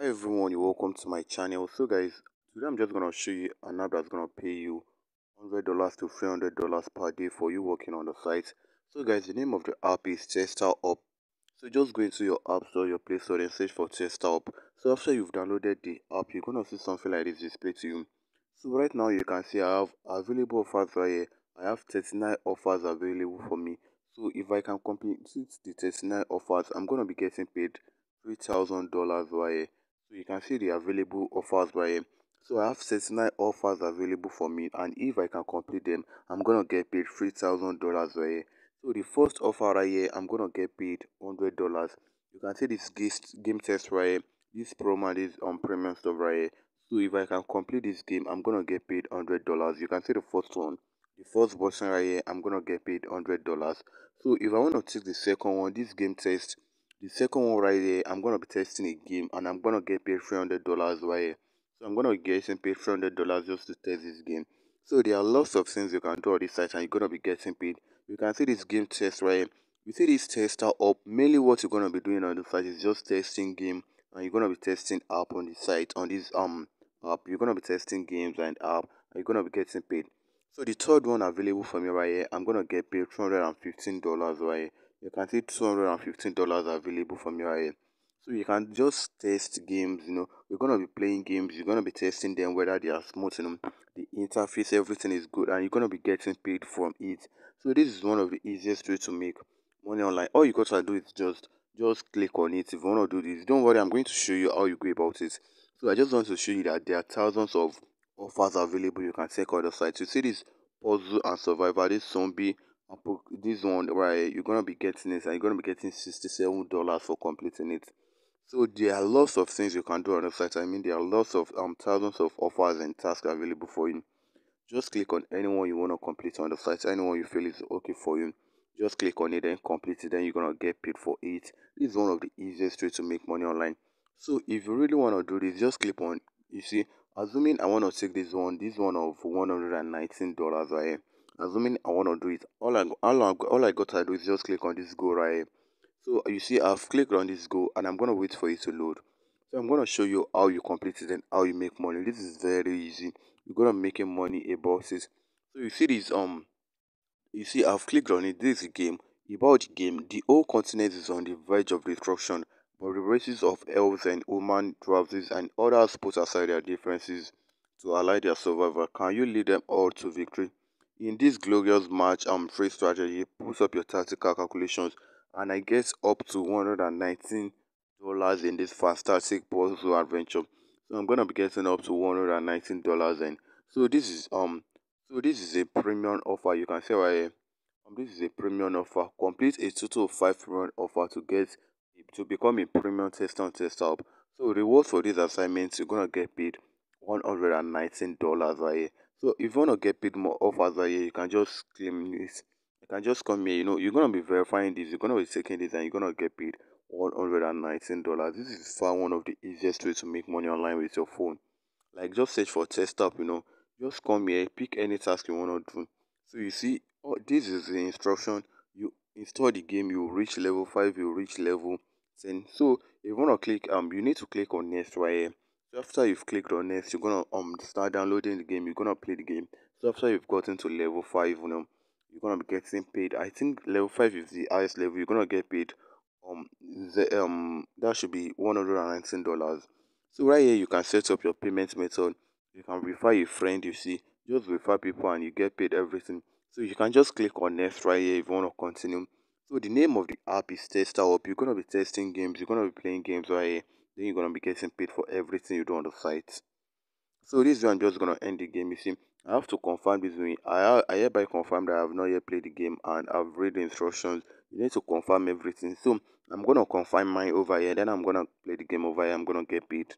Hi everyone, you're welcome to my channel. So guys, today I'm just gonna show you an app that's gonna pay you hundred dollars to three hundred dollars per day for you working on the site. So guys, the name of the app is Tester Up. So just go into your app store, your Play Store, and search for Tester Up. So after you've downloaded the app, you're gonna see something like this display to you. So right now you can see I have available offers right here. I have 39 offers available for me. So if I can complete the 39 offers, I'm gonna be getting paid three thousand dollars right here so you can see the available offers by here. So i have 39 offers available for me and if i can complete them i'm gonna get paid three thousand dollars right here. So the first offer right here i'm gonna get paid hundred dollars. You can see this game test right here. This promo and this um premium stuff right here. So if i can complete this game i'm gonna get paid hundred dollars. You can see the first one. The first button right here i'm gonna get paid hundred dollars. So if i want to take the second one this game test the second one right here, I'm gonna be testing a game and I'm gonna get paid three hundred dollars right here. So I'm gonna get getting paid three hundred dollars just to test this game. So there are lots of things you can do on this site and you're gonna be getting paid. You can see this game test right here. You see this tester up. Mainly what you're gonna be doing on the site is just testing game and you're gonna be testing app on the site on this um app. You're gonna be testing games and app and you're gonna be getting paid. So the third one available for me right here, I'm gonna get paid two hundred and fifteen dollars right here you can see $215 available from your end. So you can just test games, you know, you're gonna be playing games, you're gonna be testing them whether they are smooth, you know, the interface, everything is good, and you're gonna be getting paid from it. So this is one of the easiest way to make money online. All you got to do is just just click on it if you want to do this. Don't worry, I'm going to show you how you go about it. So I just want to show you that there are thousands of offers available. You can check out the site. You see this puzzle and survival, this zombie this one right you're gonna be getting it and you're gonna be getting 67 dollars for completing it. So there are lots of things you can do on the site i mean there are lots of um thousands of offers and tasks available for you. Just click on anyone you want to complete on the site. Anyone you feel is okay for you just click on it and complete it then you're gonna get paid for it. This is one of the easiest ways to make money online. So if you really want to do this just click on you see assuming i want to take this one this one of 119 dollars right assuming I want to do it, all I all I, all I got to do is just click on this go right. So you see, I've clicked on this go, and I'm gonna wait for it to load. So I'm gonna show you how you complete it and how you make money. This is very easy. You're gonna make money about it. So you see this um, you see I've clicked on it. This game about game. The whole continent is on the verge of destruction, but the races of elves and human drafts and others put aside their differences to ally their survival. Can you lead them all to victory? In this glorious match and free strategy, put up your tactical calculations and I get up to $119 in this fantastic puzzle adventure. So I'm gonna be getting up to $119 and so this is um so this is a premium offer you can see right here. Um, this is a premium offer. Complete a total of five premium offer to get to become a premium tester on Tester Up. So rewards for this assignment you're gonna get paid $119 right here. So if you want to get paid more offers you can just claim this. You can just come here. You know, you're gonna be verifying this. You're gonna be taking this, and you're gonna get paid one hundred and nineteen dollars. This is far one of the easiest ways to make money online with your phone. Like just search for Tester Up. You know, just come here, pick any task you wanna do. So you see, oh, this is the instruction. You install the game. You reach level five. You reach level ten. So if you wanna click, um, you need to click on next right here so after you've clicked on next, you're gonna um start downloading the game. You're gonna play the game. So after you've gotten to level five, you know, you're gonna be getting paid. I think level five is the highest level. You're gonna get paid. Um, the um that should be one hundred and nineteen dollars. So right here, you can set up your payment method. You can refer a friend. You see, just refer people and you get paid everything. So you can just click on next right here if you want to continue. So the name of the app is Tester Up. You're gonna be testing games. You're gonna be playing games right here then you're gonna be getting paid for everything you do on the site. So this one just gonna end the game. You see i have to confirm this way i i hereby confirm that i have not yet played the game and i've read the instructions. You need to confirm everything. So i'm gonna confirm mine over here then i'm gonna play the game over here. I'm gonna get paid